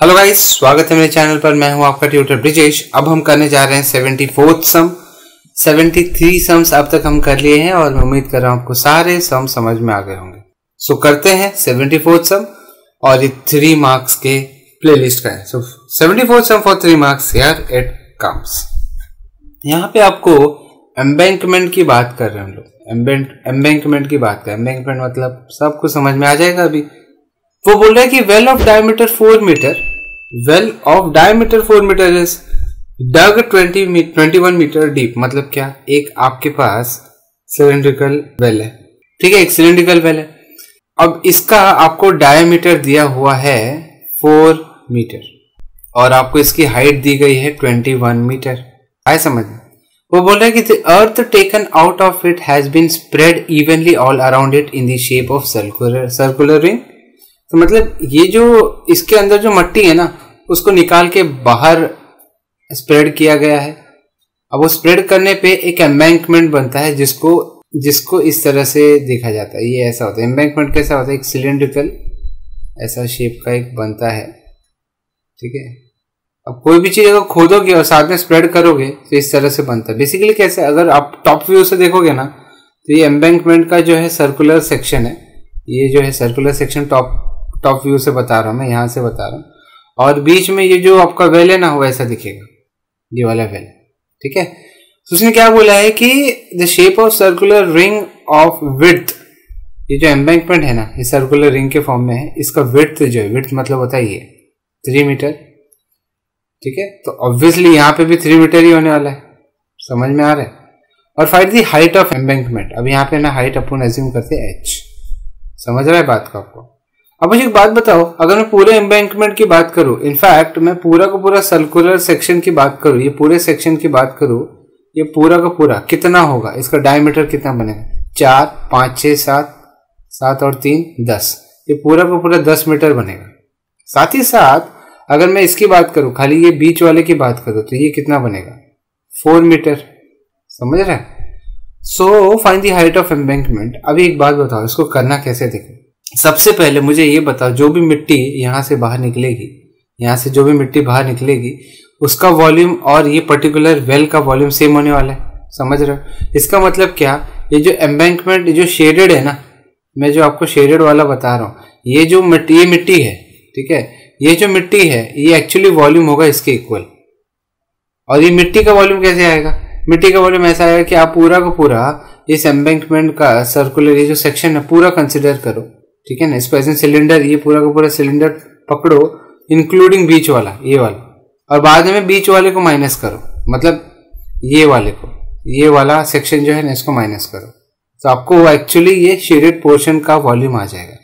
Hello guys स्वागत है मेरे चैनल पर। मैं हूँ आपका ट्यूटर ब्रिजेश। अब हम करने जा रहे हैं seventy fourth sum seventy three sums अब तक हम कर लिए हैं और मैं उम्मीद कर रहा हूँ आपको सारे सम समझ में आ गए होंगे। सो so, करते हैं सेवेंटी फोर्थ सम और ये थ्री मार्क्स के प्लेलिस्ट का है। So seventy fourth sum for three marks यार इट कम्स यहाँ पे आपको एम्बैंकमेंट की बात कर रहे हैं हम लोग। एम्बैंकमेंट की बात कर। एम्बैंकमेंट मतलब सबको समझ में आ जाएगा अभी। वो बोल रहे हैं कि well of diameter four metre well of diameter four metre is dug twenty twenty one metre deep मतलब क्या? एक आपके पास सिलेंड्रिकल वेल है। ठीक है, एक सिलेंड्रिकल वेल है। अब इसका आपको डायमीटर दिया हुआ है फोर मीटर और आपको इसकी हाइट दी गई है ट्वेंटी वन मीटर आए समझ वो बोल रहा कि earth taken out of it has been spread evenly all around it in the shape of circular circular ring तो मतलब ये जो इसके अंदर जो मट्टी है ना, उसको निकाल के बाहर स्प्रेड किया गया है। अब वो स्प्रेड करने पे एक एम्बैंकमेंट बनता है जिसको जिसको इस तरह से देखा जाता है। ये ऐसा होता है। एम्बैंकमेंट कैसा होता है? एक सिलेंड्रिकल ऐसा शेप का एक बनता है। ठीक है? अब कोई भी चीज़ अगर खोदोगे और साथ में स्प्रेड करोगे तो इस तरह से बनता है। बेसिकली कैसे? अगर आप टॉप व्यू से देखोगे ना तो ये एम्बैंकमेंट का जो है सर्कुलर सेक्शन है, ये जो है circular section top top view से बता रहा हूँ, मैं यहाँ से बता रहा हूँ। और बीच में ये जो आपका वेल है ना, वो ऐसा दिखेगा। ये वाला वेल ठीक है? तो उसने क्या बोला है कि the shape of circular ring of with ये जो एम्बैंकमेंट है ना, ये सर्कुलर रिंग के फॉर्म में है, इसका विथ जो है विथ मतलब होता है ये थ्री मीटर ठीक है? तो ऑब्वियसली यहाँ पे भी थ्री मीटर ही होने वाला है। समझ में आ रहा है? और find the height of embankment अब यहाँ पे ना हाइट अपन एज्यूम करते हैं एच समझ रहा है बात को आपको? अब मुझे एक बात बताओ, अगर मैं पूरे एम्बैंकमेंट की बात करूँ इनफैक्ट मैं पूरा का पूरा सर्कुलर सेक्शन की बात करूँ, ये पूरे सेक्शन की बात करूँ, ये पूरा का पूरा कितना होगा? इसका डायमीटर कितना बनेगा? चार, पाँच, छह, सात सात और तीन, दस। ये पूरा का पूरा दस मीटर बनेगा। साथ ही साथ, अगर मैं इसकी बात करूँ, खाली ये बीच वाले की बात करूँ तो ये कितना बनेगा? फोर मीटर समझ रहे so find the height of embankment अभी एक बात बताओ, इसको करना कैसे देखो? सबसे पहले मुझे ये बताओ जो भी मिट्टी यहाँ से बाहर निकलेगी, यहाँ से जो भी मिट्टी बाहर निकलेगी, उसका वॉल्यूम और ये पर्टिकुलर वेल का वॉल्यूम सेम होने वाला है। समझ रहे हो? इसका मतलब क्या? ये जो एम्बैंकमेंट जो शेडेड है ना, मैं जो आपको शेडेड वाला बता रहा हूँ, ये जो मिट्टी ये मिट्टी है, ठीक है? ये जो मिट्टी है, ये एक्चुअली वॉल्यूम होगा इसके इक्वल और ये मिट्टी का वॉल्यूम कैसे आएगा? मिट्टी का वॉल्यूम ऐसा आएगा कि आप पूरा का पूरा इस एम्बैंकमेंट का सर्कुलर ये जो सेक्शन है, पूरा कंसिडर करो। ठीक है ना? इसको ऐसे सिलेंडर ये पूरा का पूरा सिलेंडर पकड़ो इंक्लूडिंग बीच वाला ये वाला। और बाद में बीच वाले को माइनस करो। मतलब ये वाले को। ये वाला सेक्शन जो है ना इसको माइनस करो। तो आपको एक्चुअली ये शेडेड पोर्शन का वॉल्यूम आ जाएगा।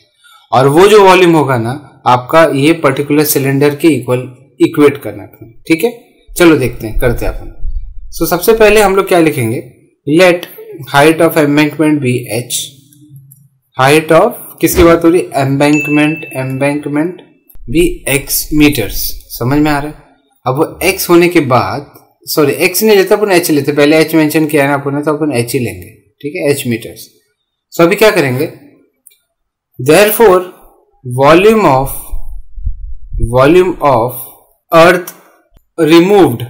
और वो जो वॉल्यूम होगा ना आपका ये पर्टिकुलर सिलेंडर के इक्वल इक्वेट करना ठीक है? चलो देखते हैं करते हैं अपन। सो so, सबसे पहले हम लोग क्या लिखेंगे? Let height of embankment be H height of किसकी बात हो रही है एम्बैंकमेंट एम्बैंकमेंट भी एक्स मीटर्स समझ में आ रहा है? अब वो एक्स होने के बाद सॉरी एक्स नहीं लेते, अपन एच लेते। पहले एच मेंशन किया है ना अपन तो अपन एच ही लेंगे। ठीक है? एच मीटर्स सो अभी क्या करेंगे? Therefore volume of volume of earth removed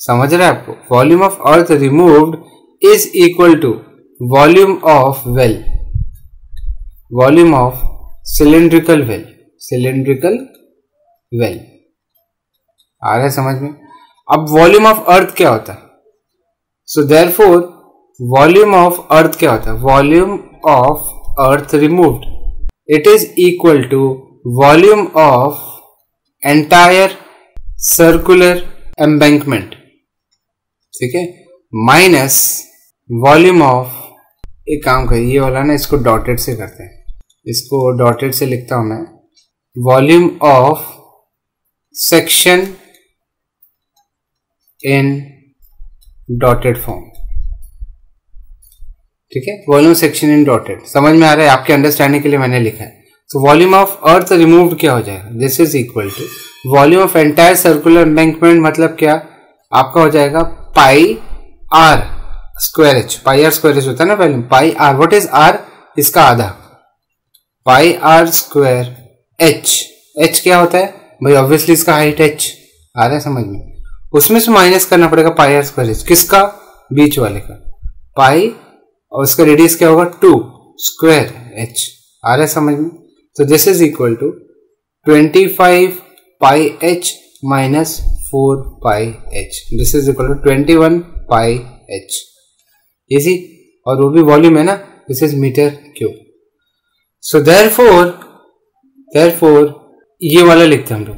समझ रहे आपको? Volume of earth removed is equal to volume of well volume of cylindrical well cylindrical well आ रहा है समझ में? अब वॉल्यूम ऑफ़ अर्थ क्या होता है? So therefore volume of earth क्या होता है? Volume of earth removed it is equal to volume of entire circular embankment ठीक है? माइनस वॉल्यूम ऑफ़ एक काम करिए, ये वाला ना इसको डॉटेड से करते हैं। इसको डॉटेड से लिखता हूँ मैं। Volume of section in dotted form ठीक है? वॉल्यूम सेक्शन इन डॉटेड समझ में आ रहा है? आपके अंडरस्टैंडिंग के लिए मैंने लिखा है। तो वॉल्यूम ऑफ़ अर्थ रिमूव्ड क्या हो जाएगा? This is equal to volume of entire circular embankment मतलब क्या? आपका हो जाएगा pi R square H pi R square H होता है ना पहले? Pi R what is R इसका आधा। Pi R square H. H क्या होता है? भाई ऑब्वियसली इसका हाइट एच आ रहा है, समझ में? उसमें से माइनस करना पड़ेगा पाई आर स्क्वायर एच किसका? बीच वाले का। पाई, और उसका रेडियस क्या होगा? टू स्क्वायर एच आ रहा है, समझ में? तो this is equal to twenty five pi H minus four pi H this is equal to twenty one pi H easy और वो भी वॉल्यूम है ना? This is metre cube so therefore therefore ये वाला लिखते हैं हम लोग।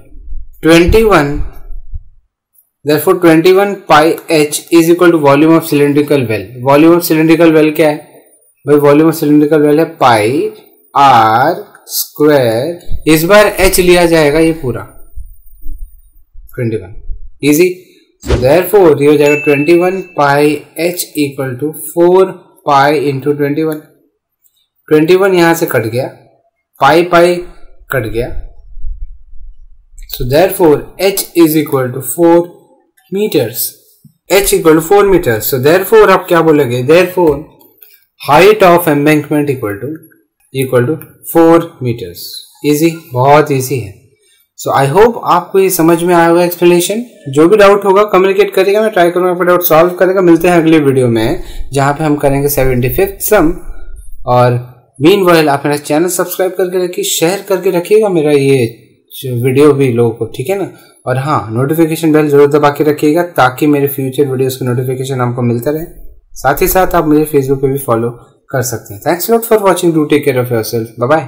Twenty one therefore twenty one pi H is equal to volume of cylindrical well volume of cylindrical well क्या है? भाई वॉल्यूम ऑफ़ सिलेंड्रिकल वेल है पाई आर स्क्वायर इस बार एच लिया जाएगा ये पूरा। Twenty one easy so therefore ये हो जाएगा twenty one pi H equal to four pi into twenty one twenty one यहाँ से कट गया, पाई पाई कट गया। So therefore H is equal to four metres H equal to four metres so therefore आप क्या बोलेंगे? Therefore height of embankment equal to equal to four metres easy बहुत easy है। So I hope आपको ये समझ में आया होगा एक्सप्लेनेशन जो भी डाउट होगा कम्युनिकेट करेगा मैं ट्राई करूँगा डाउट सॉल्व करेगा। मिलते हैं अगले वीडियो में, जहाँ पे हम करेंगे सेवेंटी फिफ्थ सम और मीन वाइल आप मेरा चैनल सब्सक्राइब करके रखिए शेयर करके रखिएगा मेरा ये वीडियो भी लोगों को, ठीक है ना? और हाँ नोटिफिकेशन बेल ज़रूर दबा के रखिएगा ताकि मेरे फ्यूचर वीडियोस की नोटिफिकेशन आपको मिलता रहे। साथ ही साथ आप मुझे फेसबुक पे भी फॉलो कर सकते हैं। Thanks lot for watching do take care of yourself bye